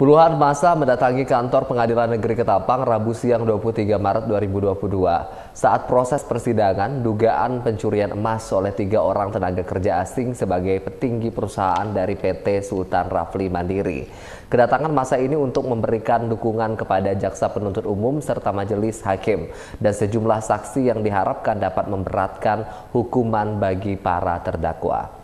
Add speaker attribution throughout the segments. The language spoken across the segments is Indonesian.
Speaker 1: Puluhan masa mendatangi kantor Pengadilan Negeri Ketapang Rabu siang 23 Maret 2022. Saat proses persidangan, dugaan pencurian emas oleh tiga orang tenaga kerja asing sebagai petinggi perusahaan dari PT Sultan Rafli Mandiri. Kedatangan masa ini untuk memberikan dukungan kepada jaksa penuntut umum serta majelis hakim dan sejumlah saksi yang diharapkan dapat memberatkan hukuman bagi para terdakwa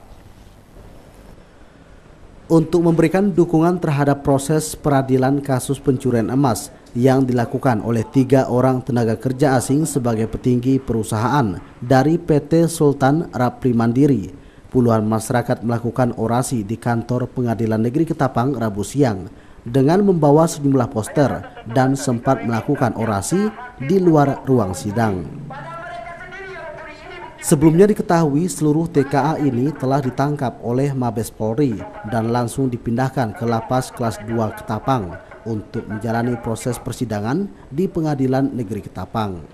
Speaker 2: untuk memberikan dukungan terhadap proses peradilan kasus pencurian emas yang dilakukan oleh tiga orang tenaga kerja asing sebagai petinggi perusahaan dari PT Sultan Rapli Mandiri. Puluhan masyarakat melakukan orasi di kantor pengadilan negeri Ketapang Rabu siang dengan membawa sejumlah poster dan sempat melakukan orasi di luar ruang sidang. Sebelumnya diketahui seluruh TKA ini telah ditangkap oleh Mabes Polri dan langsung dipindahkan ke lapas kelas 2 Ketapang untuk menjalani proses persidangan di Pengadilan Negeri Ketapang.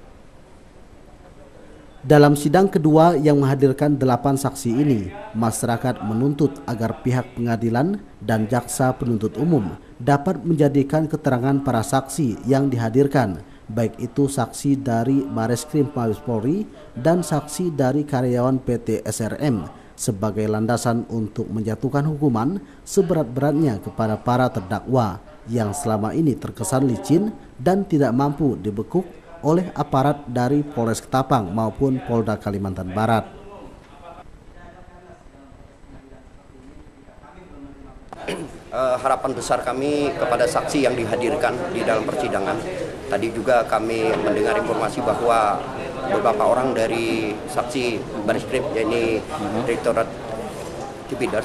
Speaker 2: Dalam sidang kedua yang menghadirkan delapan saksi ini, masyarakat menuntut agar pihak pengadilan dan jaksa penuntut umum dapat menjadikan keterangan para saksi yang dihadirkan baik itu saksi dari Bareskrim Mabes Polri dan saksi dari karyawan PT SRM sebagai landasan untuk menjatuhkan hukuman seberat-beratnya kepada para terdakwa yang selama ini terkesan licin dan tidak mampu dibekuk oleh aparat dari Polres Ketapang maupun Polda Kalimantan Barat.
Speaker 3: Uh, harapan besar kami kepada saksi yang dihadirkan di dalam persidangan. Tadi juga kami mendengar informasi bahwa beberapa orang dari saksi baris krim, yakni Direktorat Tipiders,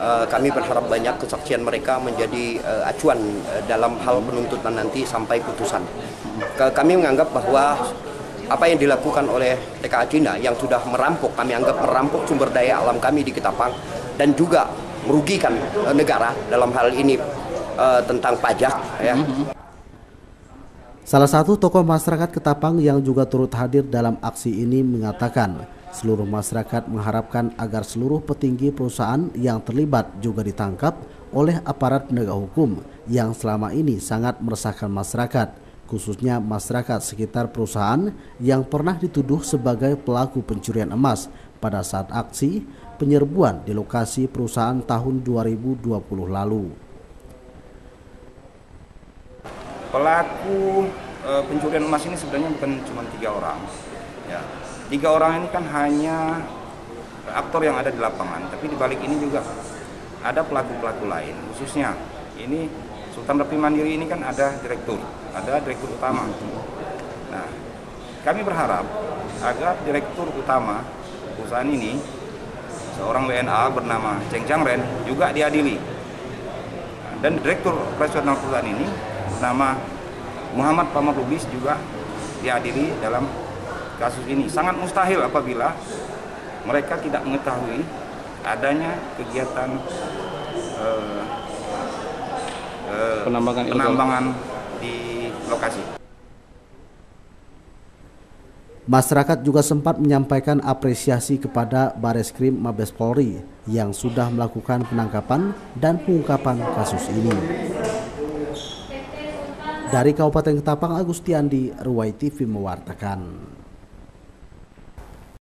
Speaker 3: uh, kami berharap banyak kesaksian mereka menjadi uh, acuan uh, dalam hal penuntutan nanti sampai putusan. Kami menganggap bahwa apa yang dilakukan oleh TKA Cina yang sudah merampok, kami anggap merampok sumber daya alam kami di Ketapang dan juga merugikan uh, negara dalam hal ini uh, tentang pajak ya.
Speaker 2: Salah satu tokoh masyarakat Ketapang yang juga turut hadir dalam aksi ini mengatakan seluruh masyarakat mengharapkan agar seluruh petinggi perusahaan yang terlibat juga ditangkap oleh aparat penegak hukum yang selama ini sangat meresahkan masyarakat khususnya masyarakat sekitar perusahaan yang pernah dituduh sebagai pelaku pencurian emas pada saat aksi penyerbuan di lokasi perusahaan tahun 2020 lalu.
Speaker 4: Pelaku e, pencurian emas ini sebenarnya bukan cuma tiga orang. Ya, tiga orang ini kan hanya aktor yang ada di lapangan, tapi di balik ini juga ada pelaku-pelaku lain, khususnya ini Sultan Rapi Mandiri ini kan ada direktur, ada direktur utama. Nah, kami berharap agar direktur utama perusahaan ini seorang WNA bernama Cheng Changren juga diadili. Dan Direktur Operasional perusahaan ini bernama Muhammad Pamar Lubis juga diadili dalam kasus ini. Sangat mustahil apabila mereka tidak mengetahui adanya kegiatan uh, uh, penambangan, penambangan di lokasi.
Speaker 2: Masyarakat juga sempat menyampaikan apresiasi kepada Bareskrim Mabes Polri yang sudah melakukan penangkapan dan pengungkapan kasus ini. Dari Kabupaten Ketapang, Agustiandi, Ruwai TV mewartakan.